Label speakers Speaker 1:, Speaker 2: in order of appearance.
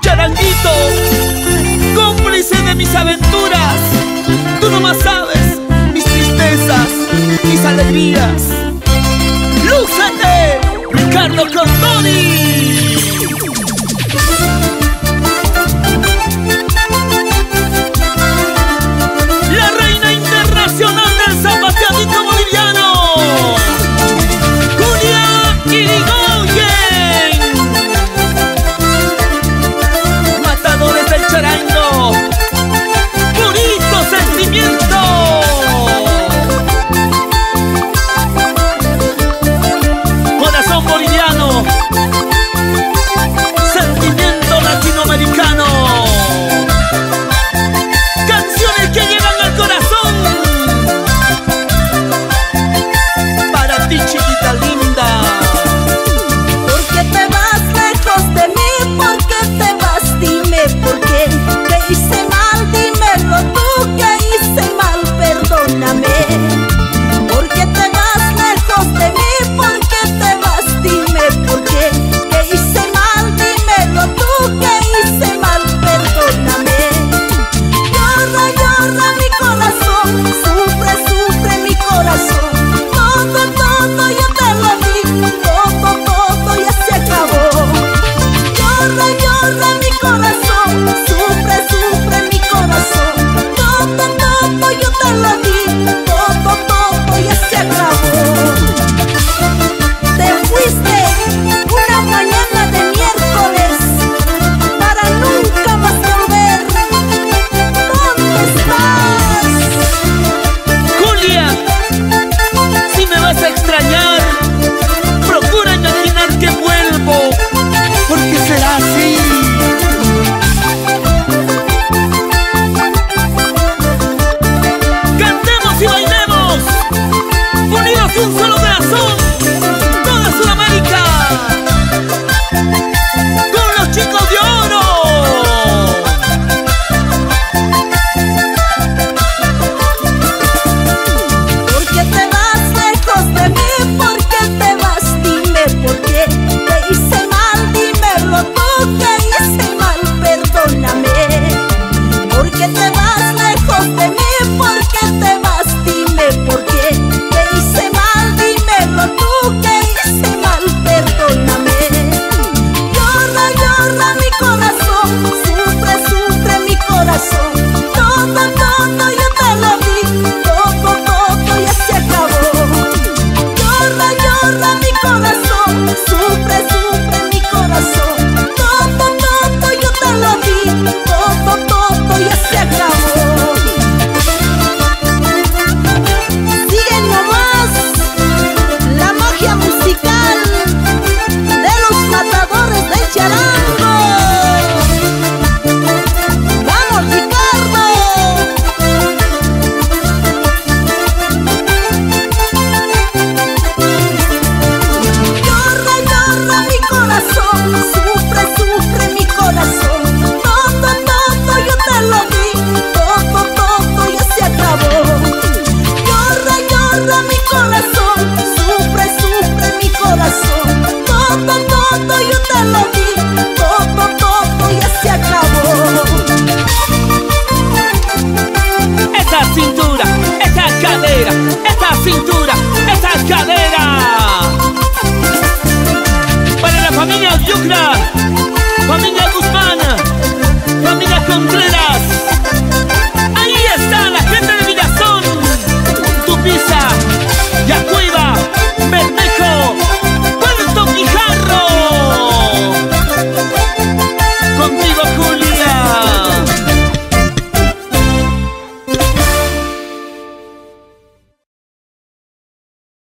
Speaker 1: Charanguito, cómplice de mis aventuras, tú no más sabes.
Speaker 2: por